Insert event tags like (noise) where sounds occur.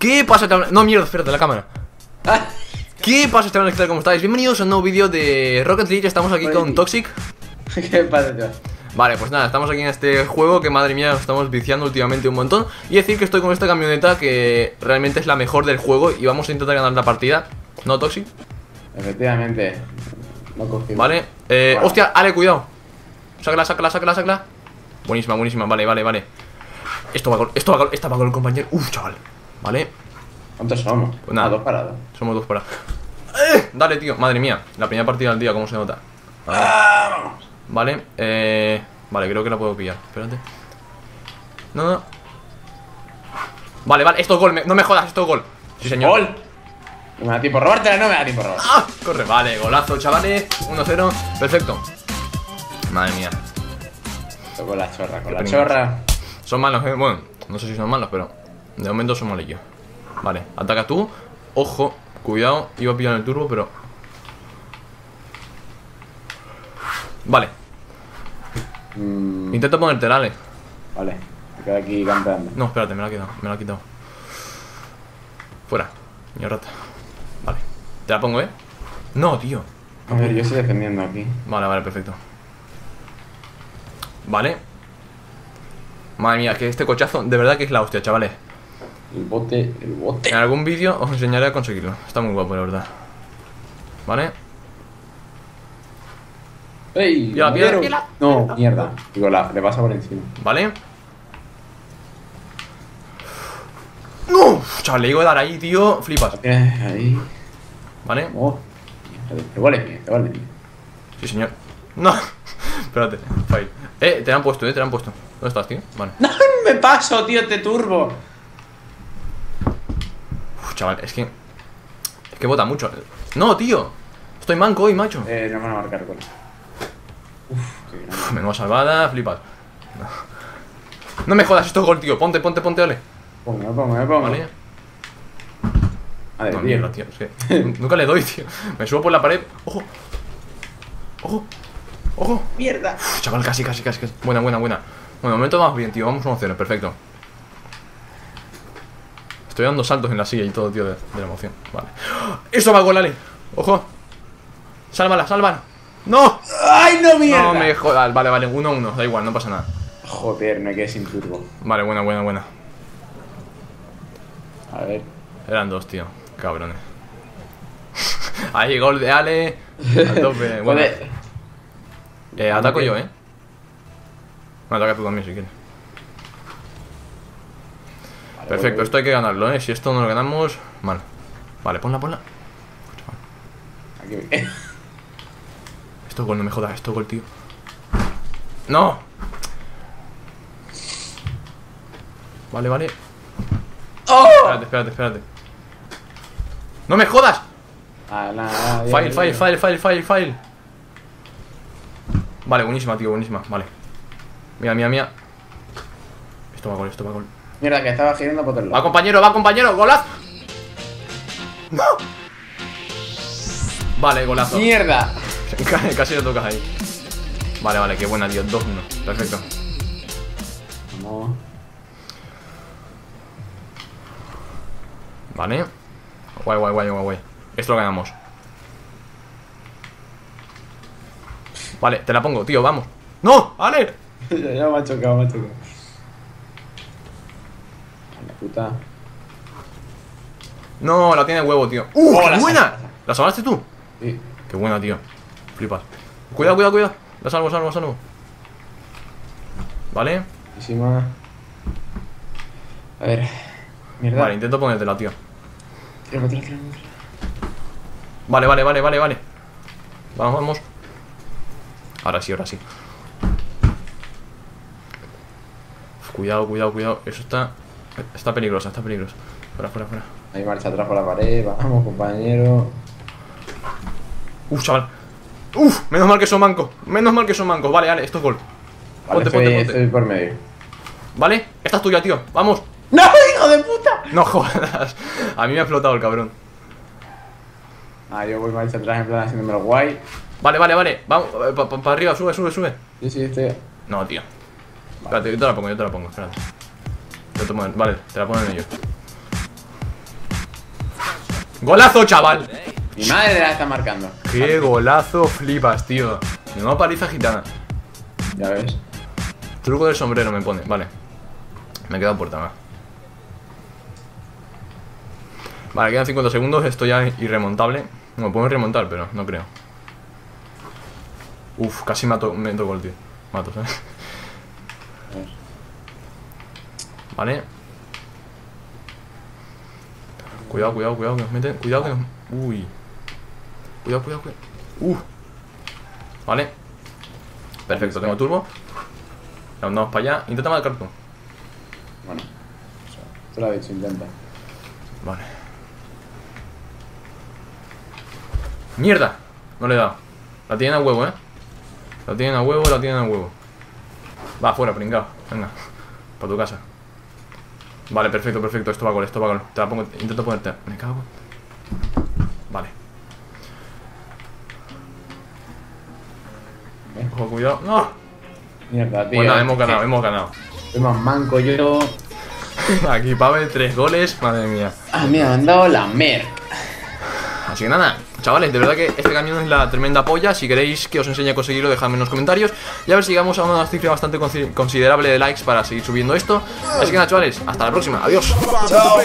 ¿Qué pasa? No, mierda, espérate, la cámara. ¿Qué pasa, chavales? ¿Qué tal? ¿Cómo estáis? Bienvenidos a un nuevo vídeo de Rocket League. Estamos aquí con Toxic. (laughs) ¿Qué pasa? Vale, pues nada, estamos aquí en este juego que madre mía nos estamos viciando últimamente un montón. Y decir que estoy con esta camioneta que realmente es la mejor del juego y vamos a intentar ganar la partida. ¿No, Toxic? Efectivamente. No. Vale. Eh, Bueno. hostia, Ale, cuidado. Sácala, sácala, sácala, sácala. Buenísima, buenísima. Vale, vale, vale. Esto va con, esto va con, esta va con el compañero. Uf, chaval. Vale. ¿Cuántos somos? Pues nada. Ah, dos parados. Somos dos para. ¡Eh! Dale, tío. Madre mía. La primera partida del día, ¿cómo se nota? Vale. Vale. Eh... Vale, creo que la puedo pillar. Espérate. No, no. Vale, vale. Esto es gol. no me jodas, esto es gol. Sí, señor. ¡Gol! No me da tiempo a robártela, no me da tiempo a robar. ¡Ah! Corre, vale. Golazo, chavales. 1-0. Perfecto. Madre mía. Con la chorra, con Qué la chorra. Son malos, eh. Bueno, no sé si son malos, pero de momento son malillos. Vale, ataca tú. Ojo, cuidado. Iba a pillar el turbo, pero. Vale, Mm, intenta ponerte el Ale. vale, me quedo aquí campeando. No, espérate, me la ha quitado. Me la ha quitado. Fuera, niño rata. Vale, te la pongo, eh. No, tío. A ver, yo estoy defendiendo aquí. Vale, vale, perfecto. Vale. Madre mía, que este cochazo de verdad que es la hostia, chavales. El bote, el bote. En algún vídeo os enseñaré a conseguirlo. Está muy guapo, la verdad. ¿Vale? ¡Ey! Pila, modero. pila. No, mierda. Digo, la, le pasa por encima. ¿Vale? ¡No! Chaval, le digo dar ahí, tío. Flipas. Ahí. ¿Vale? Oh. Te vale bien, te vale bien. Sí, señor. No. (laughs) Espérate. Fail. Eh, te la han puesto, eh. Te la han puesto. ¿Dónde estás, tío? Vale. ¡No (laughs) me paso, tío! ¡Te turbo! Chaval, es que. Es que bota mucho. No, tío. Estoy manco hoy, macho. Eh, no me van a marcar gol. Uf, qué. Uf, Menuda salvada, flipas. No. No me jodas, esto es gol, tío. Ponte, ponte, ponte, dale. Pongo, me pongo, me pongo. Vale. Vale, No, tío. mierda, tío. Es que (laughs) nunca le doy, tío. Me subo por la pared. Ojo. Ojo. Ojo. ¡Mierda! Uf, chaval, casi, casi, casi, casi. Buena, buena, buena. Bueno, momento vamos bien, tío. Vamos 1-0, perfecto. Estoy dando saltos en la silla y todo, tío, de, de la emoción. Vale. ¡Eso va, gol, Ale! ¡Ojo! ¡Sálvala, sálvala! ¡No! ¡Ay, no, mierda! No me jodas. Vale, vale, 1-1. Da igual, no pasa nada. Joder, me quedé sin turbo. Vale, buena, buena, buena. A ver. Eran dos, tío. Cabrones. (laughs) Ahí, gol de Ale. A tope. (laughs) Bueno, eh, ataco yo, ¿eh? Bueno, ataca tú también si quieres. Perfecto, esto hay que ganarlo, ¿eh? Si esto no lo ganamos, mal. Vale, ponla, ponla. Aquí. (laughs) Esto es gol, no me jodas, esto es gol, tío. ¡No! Vale, vale. ¡Oh! Espérate, espérate, espérate. ¡No me jodas! Ah, nada, nada, bien, File, bien, file, bien. file, file, file, file. Vale, buenísima, tío, buenísima. Vale. Mira, mira, mira. Esto va gol, esto va gol. Mierda, que estaba girando por otro Va, compañero, va, compañero, golazo. ¡No! Vale, golazo. ¡Mierda! (laughs) Casi lo tocas ahí. Vale, vale, qué buena, tío. 2-1. Perfecto. Vamos. Vale. Guay, guay, guay, guay, guay. Esto lo ganamos. Vale, te la pongo, tío, vamos. ¡No! ¡Ale! (laughs) ya me ha chocado, me ha chocado. A la puta. No, la tiene huevo, tío. ¡Uh! Oh, qué la buena! ¿La salvaste tú? Sí. Qué buena, tío. Flipas. Cuidado, cuidado, cuidado. La salvo, salvo, salvo. Vale. A ver. Mierda. Vale, intento ponértela, tío. Vale, vale, vale, vale, vale. Vamos, vamos. Ahora sí, ahora sí. Cuidado, cuidado, cuidado. Eso está. Está peligrosa, está peligrosa. Fuera, fuera, fuera. Hay marcha atrás por la pared. Vamos, compañero. Uf, chaval. Uf, menos mal que son mancos. Menos mal que son mancos. Vale, vale, esto es gol. Vale, Ponte, estoy, ponte, ponte. estoy por medio. Vale, esta es tuya, tío. Vamos. ¡No, hijo de puta! No jodas. A mí me ha explotado el cabrón. Ah, yo voy marcha atrás en plan haciéndome lo guay. Vale, vale, vale. Vamos, para arriba, sube, sube, sube. Sí, sí, estoy. No, tío. Espérate, yo te la pongo, yo te la pongo, espérate. Te pongo- vale, te la ponen ellos. ¡Golazo, chaval! Mi madre la está marcando. ¡Qué golazo flipas, tío! Nueva paliza gitana. Ya ves. Truco del sombrero me pone. Vale. Me queda puerta más. Vale, quedan 50 segundos. Esto ya es irremontable. No, podemos remontar, pero no creo. Uf, casi mato, me tocó el tío. Mato, ¿sabes? A ver. Vale. Cuidado, cuidado, cuidado, que nos meten. Cuidado que nos. Uy. Cuidado, cuidado, cuidado. Uh. Vale. Perfecto, tengo turbo. La mandamos para allá. Intenta marcar tú. Bueno. Te lo he dicho, intenta. Vale. ¡Mierda! No le he dado. La tienen a huevo, ¿eh? La tienen a huevo, la tienen a huevo. Va, fuera, pringao. Venga. Para tu casa. Vale, perfecto, perfecto. Esto va gol, esto va gol. Te la pongo. Intento ponerte. Me cago. Vale. ¿Eh? Ojo, cuidado. ¡No! Mierda, tío. Nada, hemos ganado, hemos ganado. Soy más manco yo. (laughs) Aquí Pavel, tres goles. Madre mía. Ah, me han dado la mer. Así que nada, chavales, de verdad que este camión es la tremenda polla. Si queréis que os enseñe a conseguirlo, dejadme en los comentarios. Y a ver si llegamos a una cifra bastante consi- considerable de likes para seguir subiendo esto. Así que nada, chavales, hasta la próxima. Adiós. Chao.